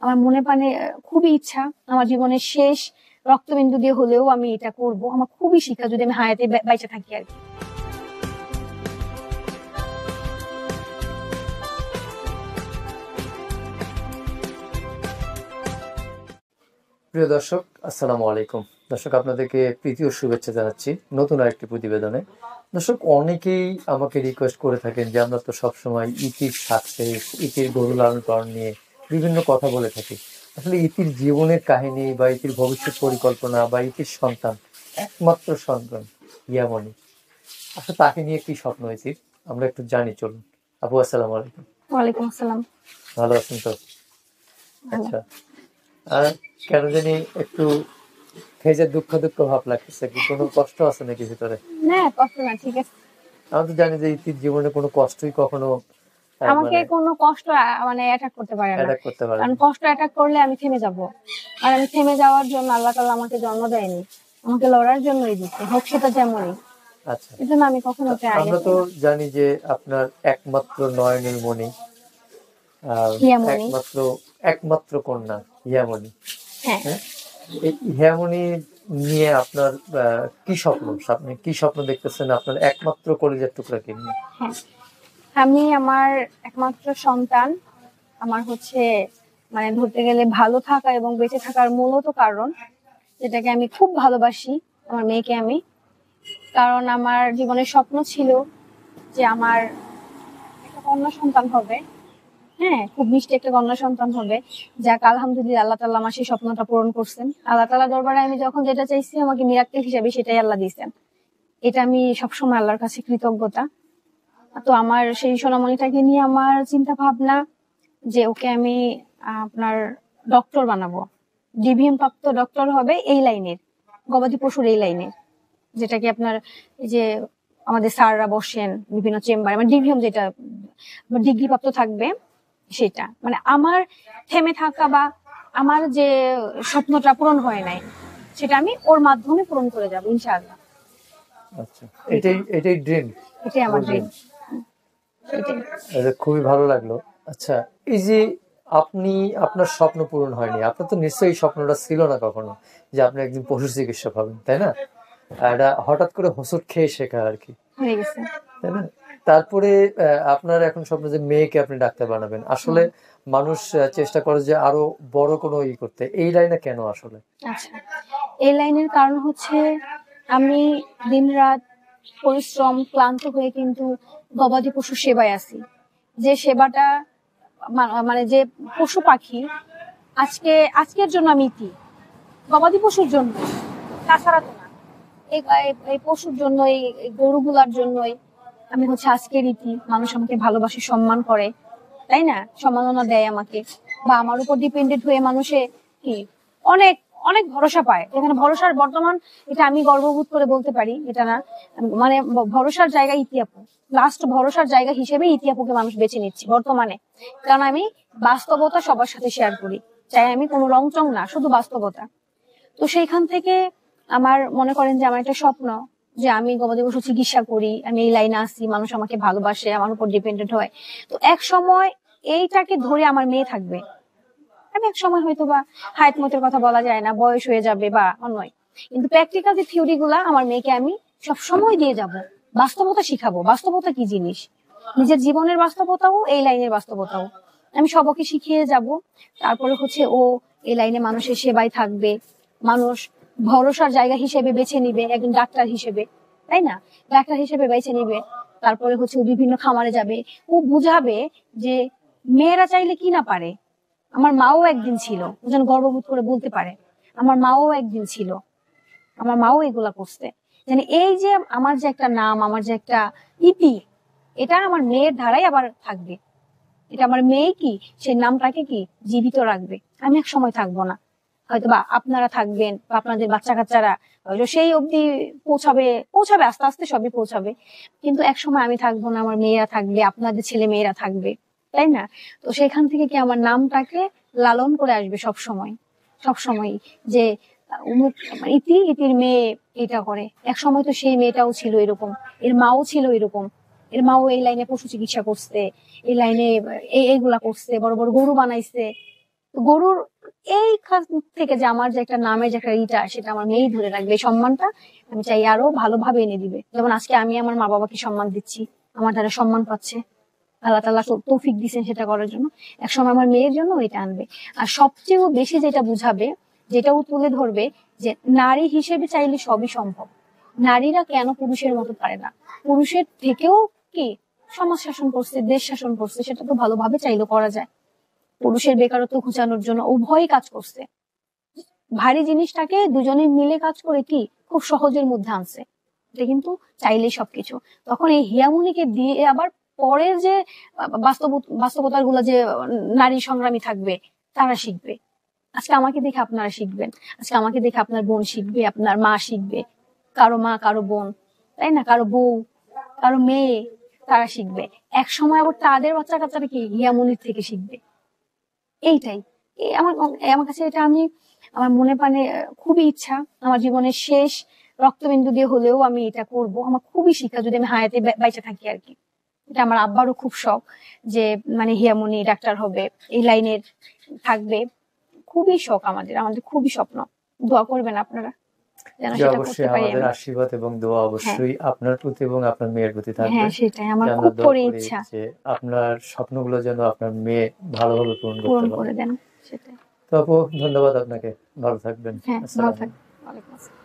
আমার মনে প্রাণে খুবই ইচ্ছা আমার জীবনের শেষ রক্তবিন্দু দিয়ে হলেও আমি এটা করব। আমার খুবই শিক্ষা যদি আমি হায়াতে বাইচে থাকি আর কি। প্রিয় দর্শক, আসসালামু আলাইকুম। দর্শক, আপনাদেরকে প্রীতি শুভেচ্ছা জানাচ্ছি নতুন আরেকটি প্রতিবেদনে। দর্শক, অনেকেই আমাকে রিকোয়েস্ট করে থাকেন যে আমরা তো সবসময় ইতির সাকসেস ইতির গরু লালন পালন নিয়ে বিভিন্ন কথা বলে থাকি। আসলে ইতির জীবনের কাহিনী বা ইতির ভবিষ্যৎ পরিকল্পনা বা ইতির সন্তান একমাত্র সন্তান ইয়ামনি। আসলে তাকে নিয়ে কি স্বপ্ন ইতির আমরা একটু জানি চলুন। আপু আসসালামু আলাইকুম। ওয়ালাইকুম আসসালাম। ভালো আছেন তো? আচ্ছা। আর কেন জানি একটু ফেজের দুঃখ দুঃখ ভাব লাগতেছে কি কোনো কষ্ট আছে নাকি ভিতরে? না কষ্ট না ঠিক আছে। আমি তো জানি যে ইতির জীবনে কোনো কষ্টই কখনো আমাকে মানে কোনো কষ্ট মানে অ্যাটাক করতে পারে না। কারণ কষ্ট অ্যাটাক করলে আমি থেমে যাব। আর আমি থেমে যাওয়ার জন্য আল্লাহ তাআলা আমাকে জন্ম দেয়নি। আমাকে লড়ার জন্যই দিচ্ছে হোক সেটা যেমনই। আচ্ছা। এই জন্য আমি কখনো চাই আমরা তো জানি যে আপনার একমাত্র নয়নের আহ, একমাত্র একমাত্র কন্যা হিয়ামণি। হ্যাঁ। হ্যাঁ? এই হিয়ামণি নিয়ে আপনার কি স্বপ্ন? আপনি কি স্বপ্ন দেখতেছেন আপনার একমাত্র কলেজের টুকরাকে নিয়ে হ্যাঁ। আমি আমার একমাত্র সন্তান। আমার হচ্ছে মানে ধরতে গেলে ভালো থাকা এবং বেঁচে থাকার মূলত কারণ, যেটাকে আমি খুব ভালোবাসি আমার মেয়েকে আমি। কারণ আমার জীবনের স্বপ্ন ছিল যে আমার একটা কন্যা সন্তান হবে। হ্যাঁ খুব মিষ্টি একটা কন্যা সন্তান হবে। যাক, আলহামদুলিল্লাহ, আল্লাহ তাল্লাহ আমার সেই স্বপ্নটা পূরণ করছেন। আল্লাহ তাল্লাহ দরবারে আমি যখন যেটা চাইছি আমাকে মিরাক্কেল হিসাবে সেটাই আল্লাহ দিয়েছেন। এটা আমি সবসময় আল্লাহর কাছে কৃতজ্ঞতা। তো আমার সেই সোনামণিটাকে নিয়ে আমার চিন্তা ভাবনা যে ওকে আমি আপনার ডক্টর বানাবো। ডিভিএম প্রাপ্ত ডক্টর হবে এই লাইনের গবাদি পশুর এই লাইনের যেটাকে আপনার এই যে আমাদের স্যাররা বসেন বিভিন্ন চেম্বারে মানে ডিভিএম যেটা ডিগ্রি প্রাপ্ত থাকবে সেটা। মানে আমার থেমে থাকা বা আমার যে স্বপ্নটা পূরণ হয় নাই সেটা আমি ওর মাধ্যমে পূরণ করে যাব ইনশাআল্লাহ। আচ্ছা এটাই এটাই ড্রিম এটাই আমার ড্রিম খুবই ভালো লাগল। আচ্ছা এই যে আপনি আপনার স্বপ্ন পূরণ হয়নি আপনার তো নিশ্চয়ই স্বপ্নটা ছিল না কখনো যে আপনি একদিন পশু চিকিৎসক হবেন তাই না? এটা হঠাৎ করে হোসট খেয়ে শেখা আর কি। তাই না? তারপরে আপনার এখন স্বপ্ন যে মেয়েকে আপনি ডাক্তার বানাবেন আসলে মানুষ চেষ্টা করে যে আরও বড় কোনো ই করতে এই লাইনে কেন আসলে? আচ্ছা এই লাইনের কারণ হচ্ছে আমি দিনরাত পরিশ্রম, ক্লান্ত হয়ে কিন্তু গবাদি পশু সেবায় আছি। যে সেবাটা মানে যে পশু পাখি, আজকে, আজকের জন্য আমি ইতি গবাদি পশুর জন্য? তাছাড়া তো না। এই পশুর জন্য এই এই গরুগুলার জন্যই আমি হচ্ছে আজকের ইতি মানুষ আমাকে ভালোবাসে, সম্মান করে, তাই না? সম্মাননা দেয় আমাকে। বা আমার উপর ডিপেন্ডেন্ট হয়ে মানুষে কি? অনেক অনেক ভরসা পায়। এখানে ভরসার বর্তমান, এটা আমি গর্ববোধ করে বলতে পারি, এটা না। মানে ভরসার জায়গা ইতিহাপু। লাস্ট ভরসার জায়গা হিসেবে ইতিহাপুকে মানুষ বেছে নিচ্ছে বর্তমানে। কারণ আমি বাস্তবতা সবার সাথে শেয়ার করি। চাই আমি কোনো রংচং না, শুধু বাস্তবতা। তো সেইখান থেকে আমার মনে করেন যে আমার একটা স্বপ্ন যে আমি গবাদি পশু চিকিৎসা করি, আমি এই লাইনে আসি, মানুষ আমাকে ভালোবাসে, আমার উপর ডিপেন্ডেন্ট হয়। তো এক সময় এইটাকে ধরে আমার মেয়ে থাকবে। আমি এক সময় হয়তো বা হায়াত মতের কথা বলা যায় না, বয়স হয়ে যাবে বা অন্যই। কিন্তু প্র্যাকটিক্যাল যে থিওরি গুলা আমার মেয়েকে আমি সব সময় দিয়ে যাব। বাস্তবতা শিখাবো। বাস্তবতা কি জিনিস? নিজের জীবনের বাস্তবতাও, এই লাইনের বাস্তবতাও। আমি সবকে শিখিয়ে যাব। তারপরে হচ্ছে ও এই লাইনে মানুষের সেবায় থাকবে। মানুষ ভরসার জায়গা হিসেবে বেছে নিবে, একজন ডাক্তার হিসেবে। তাই না? ডাক্তার হিসেবে বেছে নিবে। তারপরে হচ্ছে বিভিন্ন খামারে যাবে। ও বুঝাবে যে মেয়েরা চাইলে কি না পারে। আমার মাও একদিন ছিল, ও যেন গর্ববোধ করে বলতে পারে, আমার মাও একদিন ছিল, আমার মাও এগুলা করছে। মানে এই যে আমার যে একটা নাম, আমার যে একটা ইতি এটা আমার মেয়ের ধারাই আবার থাকবে। এটা আমার মেয়ে কি? সেই নামটাকে কি? জীবিত রাখবে। আমি এক সময় থাকব না। হয়তো বা আপনারা থাকবেন বা আপনাদের বাচ্চা কাচ্চারা হয়তো সেই অবধি পৌঁছাবে পৌঁছাবে, আস্তে আস্তে সবই পৌঁছাবে। কিন্তু এক সময় আমি থাকব না, আমার মেয়েরা থাকবে, আপনাদের ছেলে মেয়েরা থাকবে। তাই না? তো সেখান থেকে কি আমার নামটাকে লালন করে আসবে সব সময় সব সময় যে, উমুক মানে ইতি, ইতির মেয়ে এটা করে। এক সময় তো সেই মেয়েটাও ছিল এরকম। এর মাও ছিল এরকম। এর মাও এই লাইনে পশু চিকিৎসা করছে, এই লাইনে এই এইগুলা করছে, বড় বড় গরু বানাইছে। গরুর এই খাত থেকে যে আমার যে একটা নামের যে একটা ইটা, সেটা আমার মেয়েই ধরে রাখবে। এই সম্মানটা আমি চাই আরও ভালোভাবে এনে দিবে। যেমন আজকে আমি আমার মা বাবাকে সম্মান দিচ্ছি। আমার দ্বারা সম্মান পাচ্ছে। আল্লাহ তাল্লাহ তৌফিক দিচ্ছেন সেটা করার জন্য। একসময় আমার মেয়ের জন্য এটা আনবে। আর সবচেয়ে বেশি যেটা বুঝাবে, যেটাও তুলে ধরবে, যে নারী হিসেবে চাইলে সবই সম্ভব। নারীরা কেন পুরুষের মতো পারে না? পুরুষের থেকেও কি সমাজ শাসন করছে, দেশ শাসন করছে, সেটা তো ভালোভাবে চাইলেও করা যায়। পুরুষের বেকারত্ব ঘুচানোর জন্য উভয়ই কাজ করছে। ভারী জিনিসটাকে দুজনে মিলে কাজ করে কি খুব সহজের মধ্যে আনছে। এটা কিন্তু চাইলেই সবকিছু। তখন এই হিয়ামুনিকে দিয়ে আবার পরের যে, বাস্তব বাস্তবতারগুলো যে নারী সংগ্রামী থাকবে, তারা শিখবে। আজকে আমাকে দেখে আপনারা শিখবেন। আজকে আমাকে দেখে আপনার বোন শিখবে, আপনার মা শিখবে। কারও মা, কারও বোন, তাই না? কারও বউ, কারও মেয়ে, তারা শিখবে। এক সময় আবার তাদের বাচ্চা কাচ্চারা কি হিয়ামনির থেকে শিখবে। এইটাই। এই আমার আমার কাছে এটা আমি, আমার মনে প্রাণে খুবই ইচ্ছা। আমার জীবনের শেষ রক্তবিন্দু দিয়ে হলেও আমি এটা করব। আমার খুবই শিক্ষা যদি আমি হায়াতে বাইচে থাকি আর কি। এটা আমার আব্বারও খুব শখ যে মানে হিয়ামনি ডাক্তার হবে এই লাইনের থাকবে। খুবই শখ আমাদের আমাদের খুবই স্বপ্ন। দোয়া করবেন আপনারা যেন যে সেটা অবশ্যই আমাদের আশীর্বাদ এবং দোয়া অবশ্যই আপনার প্রতি এবং আপনার মেয়ের প্রতি থাকবে। হ্যাঁ সেটাই। আমার খুব করে ইচ্ছা। আপনার স্বপ্নগুলো যেন আপনার মেয়ে ভালোভাবে পূরণ করতে পারে। করে দেন সেটাই। তো আপু ধন্যবাদ আপনাকে। ভালো থাকবেন। হ্যাঁ ভালো থাকবেন ওয়ালাইকুম আসসালাম।